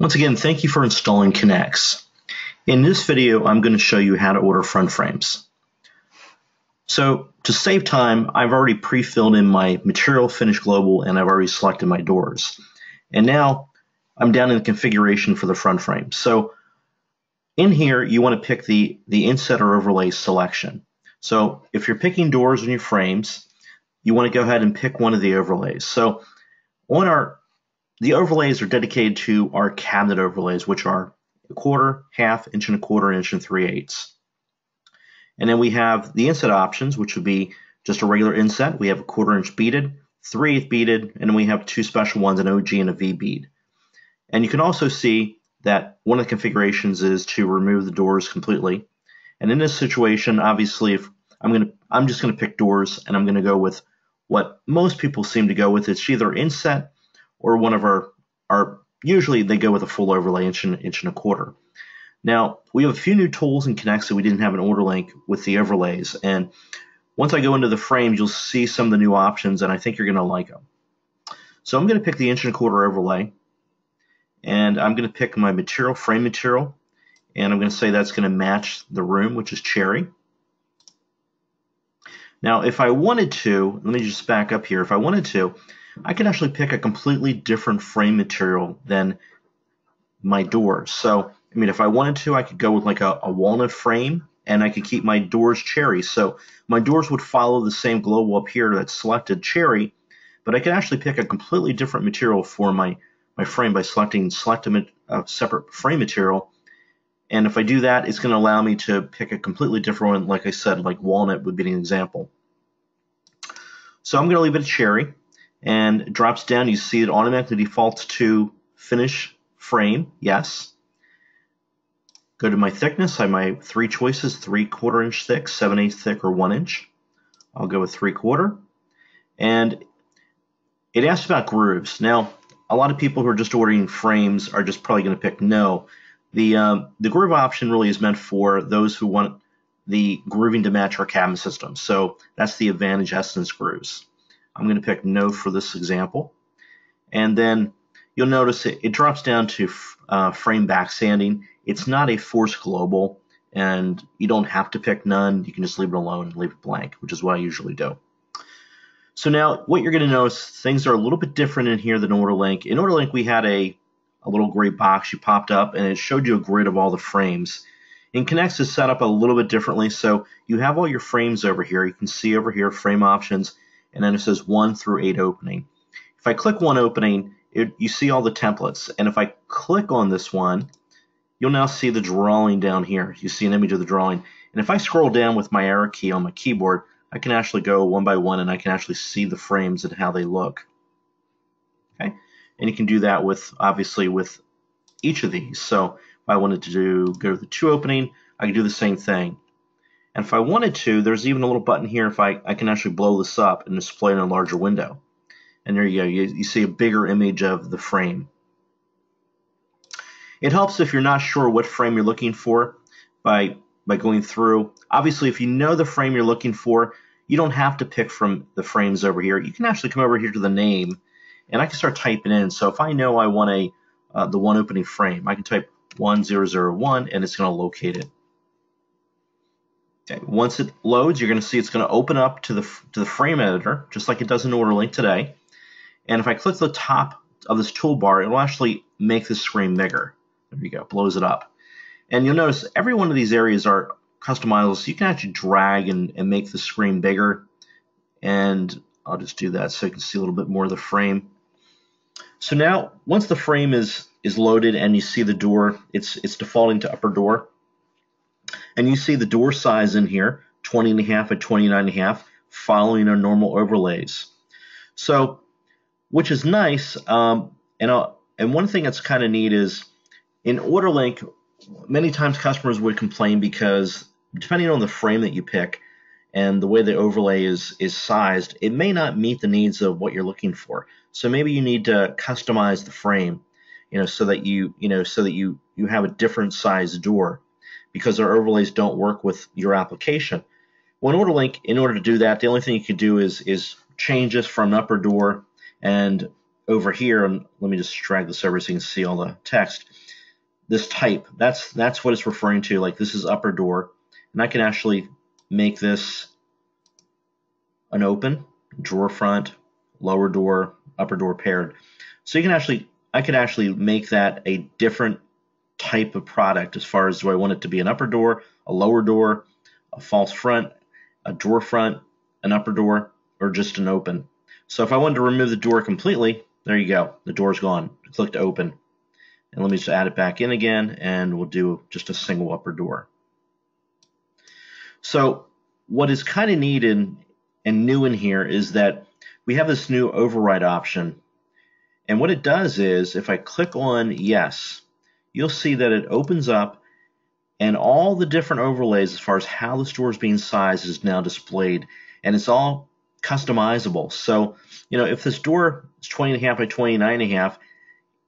Once again, thank you for installing Connex. In this video, I'm going to show you how to order front frames. So to save time, I've already pre-filled in my material finish global and I've already selected my doors. And now I'm down in the configuration for the front frame. So in here, you want to pick the, the inset or overlay selection. So if you're picking doors in your frames, you want to go ahead and pick one of the overlays. So on our the overlays are dedicated to our cabinet overlays, which are a quarter, half, inch and a quarter, inch and three eighths. And then we have the inset options, which would be just a regular inset. We have a quarter inch beaded, three eighth beaded, and then we have two special ones, an OG and a V bead. And you can also see that one of the configurations is to remove the doors completely. And in this situation, obviously, if I'm gonna, I'm just gonna pick doors, and I'm gonna go with what most people seem to go with. It's either inset or one of our, our usually they go with a full overlay inch and, inch and a quarter. Now, we have a few new tools in Connex that we didn't have in OrderLink with the overlays. And once I go into the frames, you'll see some of the new options, and I think you're going to like them. So I'm going to pick the inch and a quarter overlay, and I'm going to pick my material, frame material, and I'm going to say that's going to match the room, which is cherry. Now, if I wanted to, let me just back up here. If I wanted to, I can actually pick a completely different frame material than my doors. So, I mean, if I wanted to, I could go with like a, a walnut frame and I could keep my doors cherry. So my doors would follow the same global up here that's selected cherry, but I could actually pick a completely different material for my, my frame by selecting select a, a separate frame material. And if I do that, it's going to allow me to pick a completely different one, like I said, like walnut would be an example. So I'm going to leave it a cherry and drops down. You see it automatically defaults to finish frame, yes. Go to my thickness. I have my three choices, three quarter inch thick, seven eighths thick, or one inch. I'll go with three quarter. And it asks about grooves. Now, a lot of people who are just ordering frames are just probably going to pick no. The, um, the groove option really is meant for those who want the grooving to match our cabinet system. So that's the Advantage Essence grooves. I'm going to pick no for this example. And then you'll notice it, it drops down to uh, frame back sanding. It's not a force global, and you don't have to pick none. You can just leave it alone and leave it blank, which is what I usually do. So now what you're going to notice, things are a little bit different in here than OrderLink. In OrderLink, we had a, a little gray box you popped up, and it showed you a grid of all the frames. In Connex is set up a little bit differently, so you have all your frames over here. You can see over here frame options, and then it says 1 through 8 opening. If I click one opening, it, you see all the templates. And if I click on this one, you'll now see the drawing down here. You see an image of the drawing. And if I scroll down with my arrow key on my keyboard, I can actually go one by one and I can actually see the frames and how they look. Okay, And you can do that with, obviously, with each of these. So if I wanted to do, go to the 2 opening, I can do the same thing. And if I wanted to, there's even a little button here if I, I can actually blow this up and display it in a larger window. And there you go, you, you see a bigger image of the frame. It helps if you're not sure what frame you're looking for by, by going through. Obviously, if you know the frame you're looking for, you don't have to pick from the frames over here. You can actually come over here to the name, and I can start typing in. So if I know I want a uh, the one opening frame, I can type 1001, and it's going to locate it. Okay, once it loads, you're going to see it's going to open up to the, to the frame editor, just like it does in OrderLink today. And if I click the top of this toolbar, it'll actually make the screen bigger. There you go, blows it up. And you'll notice every one of these areas are customizable, so you can actually drag and, and make the screen bigger. And I'll just do that so you can see a little bit more of the frame. So now, once the frame is is loaded and you see the door, it's it's defaulting to upper door. And you see the door size in here, 20 and a half at 29 and a half, following our normal overlays. So, which is nice. Um, and, and one thing that's kind of neat is in OrderLink, many times customers would complain because depending on the frame that you pick and the way the overlay is is sized, it may not meet the needs of what you're looking for. So maybe you need to customize the frame, you know, so that you you know so that you you have a different size door because our overlays don't work with your application. Well, in OrderLink, in order to do that, the only thing you can do is is change this from upper door and over here, and let me just drag this over so you can see all the text. This type, that's that's what it's referring to. Like this is upper door, and I can actually make this an open drawer front, lower door, upper door paired. So you can actually, I could actually make that a different type of product as far as do I want it to be an upper door, a lower door, a false front, a drawer front, an upper door, or just an open. So if I wanted to remove the door completely, there you go. The door's gone. Click to open. And let me just add it back in again, and we'll do just a single upper door. So what is kind of neat and, and new in here is that we have this new override option. And what it does is, if I click on yes, you'll see that it opens up and all the different overlays as far as how the store is being sized is now displayed. And it's all customizable. So, you know, if this door is 20 and a half by 29 and a half,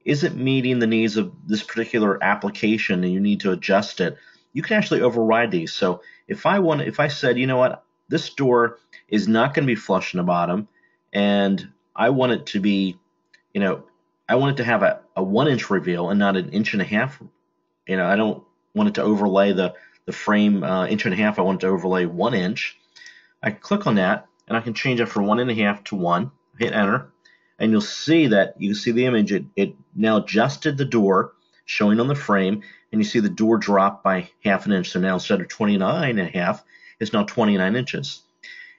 isn't meeting the needs of this particular application and you need to adjust it, you can actually override these. So if I want, if I said, you know what, this door is not going to be flush in the bottom, and I want it to be, you know, I want it to have a, a one inch reveal and not an inch and a half. You know, I don't want it to overlay the the frame uh, inch and a half. I want it to overlay one inch. I click on that and I can change it from one and a half to one. Hit enter, and you'll see that you can see the image. It, it now adjusted the door showing on the frame, and you see the door drop by half an inch. So now instead of 29 and a half, it's now 29 inches.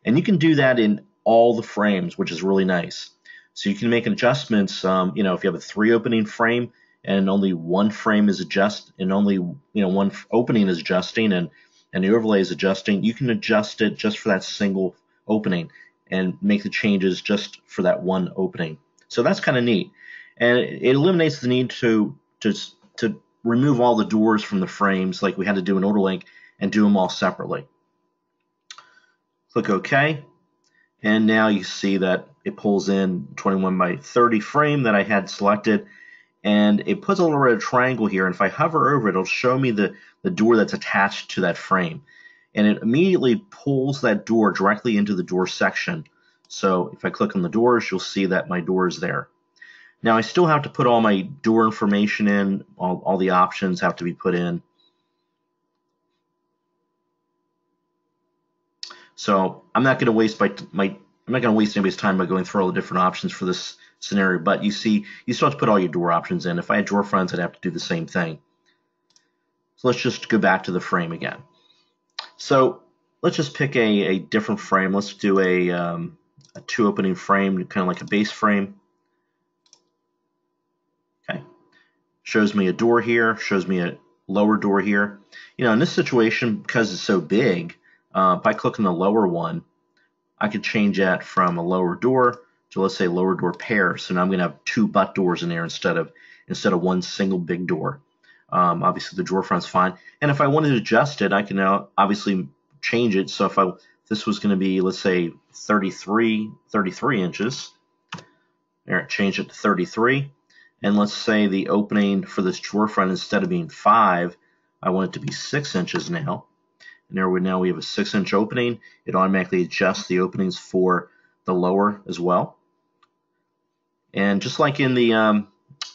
And you can do that in all the frames, which is really nice. So you can make adjustments. Um, you know, if you have a three opening frame and only one frame is adjust, and only you know one opening is adjusting, and and the overlay is adjusting, you can adjust it just for that single opening and make the changes just for that one opening. So that's kind of neat, and it eliminates the need to to to remove all the doors from the frames like we had to do in OrderLink and do them all separately. Click OK. And now you see that it pulls in 21 by 30 frame that I had selected. And it puts a little red triangle here. And if I hover over it, it'll show me the, the door that's attached to that frame. And it immediately pulls that door directly into the door section. So if I click on the doors, you'll see that my door is there. Now I still have to put all my door information in, all, all the options have to be put in. So I'm not going to waste my, my I'm not going to waste anybody's time by going through all the different options for this scenario, but you see, you still have to put all your door options in. If I had drawer fronts, I'd have to do the same thing. So let's just go back to the frame again. So let's just pick a, a different frame. Let's do a, um, a two opening frame, kind of like a base frame. Okay. Shows me a door here, shows me a lower door here. You know, in this situation, because it's so big, uh, by clicking the lower one, I could change that from a lower door to let's say lower door pair. So now I'm going to have two butt doors in there instead of instead of one single big door. Um, obviously the drawer front's fine. And if I wanted to adjust it, I can now obviously change it. So if I this was going to be let's say 33 33 inches, there change it to 33. And let's say the opening for this drawer front instead of being five, I want it to be six inches now. And there we now we have a six inch opening. It automatically adjusts the openings for the lower as well. And just like in the um,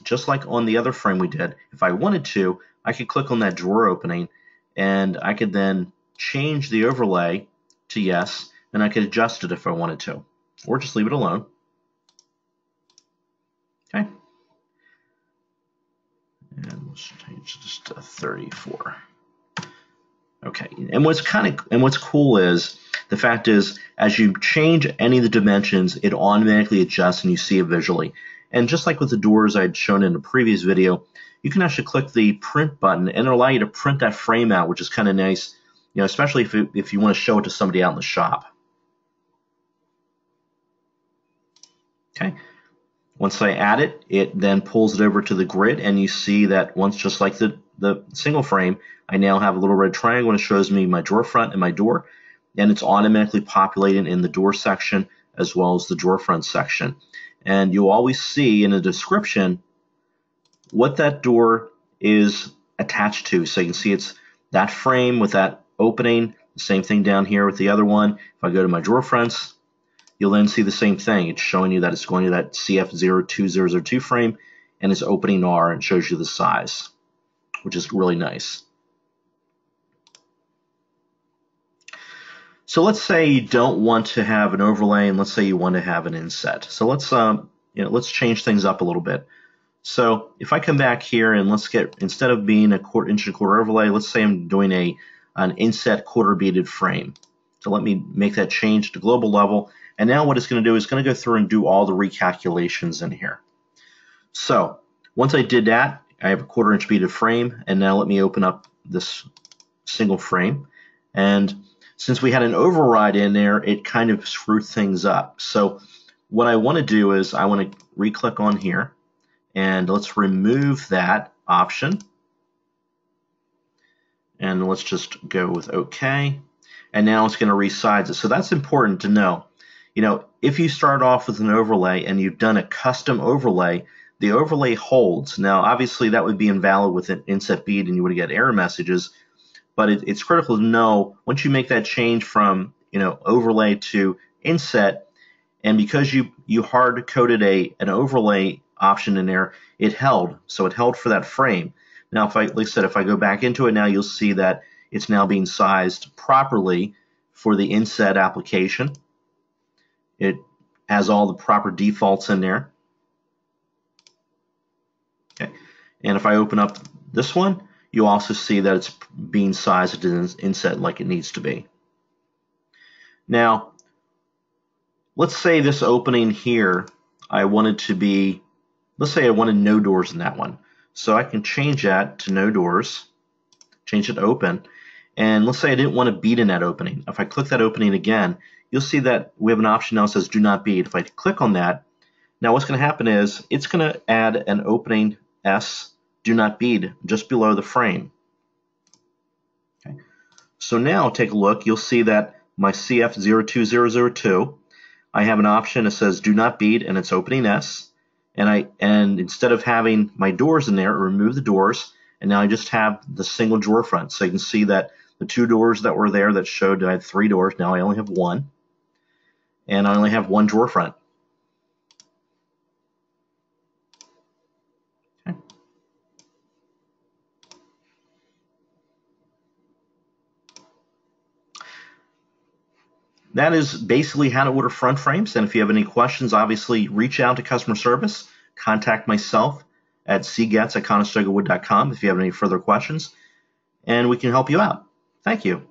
just like on the other frame we did, if I wanted to, I could click on that drawer opening and I could then change the overlay to yes, and I could adjust it if I wanted to, or just leave it alone. Okay. And let's change this to 34. Okay, and what's kind of and what's cool is the fact is as you change any of the dimensions, it automatically adjusts and you see it visually. And just like with the doors I'd shown in a previous video, you can actually click the print button and it'll allow you to print that frame out, which is kind of nice, you know, especially if, it, if you want to show it to somebody out in the shop. Okay. Once I add it, it then pulls it over to the grid and you see that once just like the the single frame, I now have a little red triangle and it shows me my drawer front and my door. And it's automatically populating in the door section as well as the drawer front section. And you'll always see in the description what that door is attached to. So you can see it's that frame with that opening. The same thing down here with the other one. If I go to my drawer fronts, you'll then see the same thing. It's showing you that it's going to that CF02002 frame and it's opening R and shows you the size, which is really nice. So let's say you don't want to have an overlay and let's say you want to have an inset. So let's um, you know, let's change things up a little bit. So if I come back here and let's get, instead of being a quarter inch and quarter overlay, let's say I'm doing a an inset quarter beaded frame. So let me make that change to global level. And now what it's going to do is going to go through and do all the recalculations in here. So once I did that, I have a quarter inch beaded frame. And now let me open up this single frame. And since we had an override in there, it kind of screwed things up. So what I want to do is I want to re-click on here and let's remove that option. And let's just go with OK. And now it's going to resize it. So that's important to know. You know, if you start off with an overlay and you've done a custom overlay, the overlay holds. Now, obviously, that would be invalid with an inset bead and you would get error messages. But it, it's critical to know once you make that change from you know overlay to inset, and because you you hard coded a an overlay option in there, it held. So it held for that frame. Now, if I like I said, if I go back into it now, you'll see that it's now being sized properly for the inset application. It has all the proper defaults in there. Okay. And if I open up this one, you also see that it's being sized to inset like it needs to be. Now, let's say this opening here, I wanted to be, let's say I wanted no doors in that one. So I can change that to no doors, change it open, and let's say I didn't want to bead in that opening. If I click that opening again, you'll see that we have an option now that says do not bead. If I click on that, now what's going to happen is it's going to add an opening S do not bead just below the frame. Okay. So now take a look. You'll see that my CF02002, I have an option that says do not bead and it's opening S. And I and instead of having my doors in there, remove the doors and now I just have the single drawer front. So you can see that the two doors that were there that showed I had three doors, now I only have one. And I only have one drawer front. That is basically how to order front frames. And if you have any questions, obviously reach out to customer service. Contact myself at cgetz at conestogawood.com if you have any further questions, and we can help you out. Thank you.